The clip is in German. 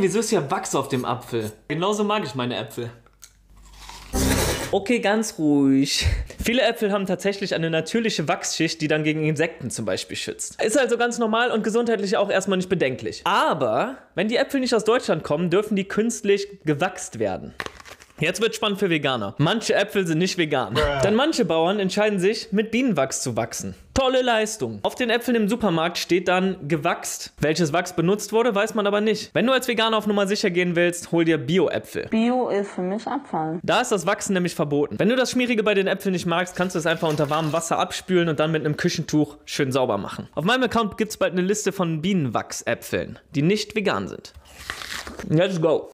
Wieso ist hier Wachs auf dem Apfel? Genauso mag ich meine Äpfel. Okay, ganz ruhig. Viele Äpfel haben tatsächlich eine natürliche Wachsschicht, die dann gegen Insekten zum Beispiel schützt. Ist also ganz normal und gesundheitlich auch erstmal nicht bedenklich. Aber wenn die Äpfel nicht aus Deutschland kommen, dürfen die künstlich gewachst werden. Jetzt wird spannend für Veganer. Manche Äpfel sind nicht vegan. Denn manche Bauern entscheiden sich, mit Bienenwachs zu wachsen. Tolle Leistung. Auf den Äpfeln im Supermarkt steht dann gewachst. Welches Wachs benutzt wurde, weiß man aber nicht. Wenn du als Veganer auf Nummer sicher gehen willst, hol dir Bio-Äpfel. Bio ist für mich Abfall. Da ist das Wachsen nämlich verboten. Wenn du das Schmierige bei den Äpfeln nicht magst, kannst du es einfach unter warmem Wasser abspülen und dann mit einem Küchentuch schön sauber machen. Auf meinem Account gibt es bald eine Liste von Bienenwachsäpfeln, die nicht vegan sind. Let's go.